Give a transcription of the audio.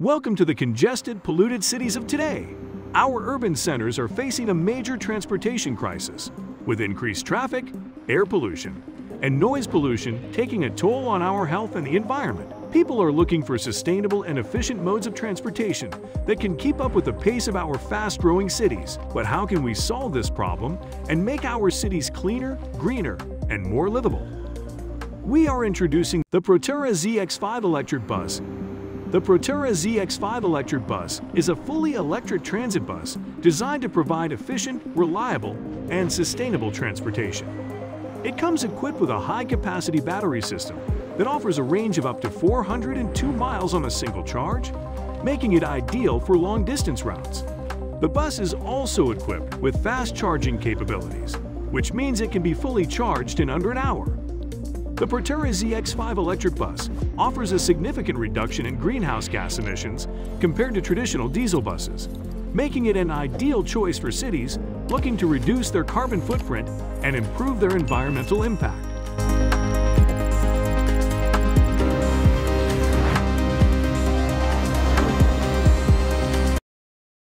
Welcome to the congested, polluted cities of today. Our urban centers are facing a major transportation crisis, with increased traffic, air pollution, and noise pollution taking a toll on our health and the environment. People are looking for sustainable and efficient modes of transportation that can keep up with the pace of our fast-growing cities. But how can we solve this problem and make our cities cleaner, greener, and more livable? We are introducing the Proterra ZX5 electric bus the Proterra ZX5 electric bus is a fully electric transit bus designed to provide efficient, reliable, and sustainable transportation. It comes equipped with a high-capacity battery system that offers a range of up to 402 miles on a single charge, making it ideal for long-distance routes. The bus is also equipped with fast charging capabilities, which means it can be fully charged in under an hour. The Proterra ZX5 electric bus offers a significant reduction in greenhouse gas emissions compared to traditional diesel buses, making it an ideal choice for cities looking to reduce their carbon footprint and improve their environmental impact.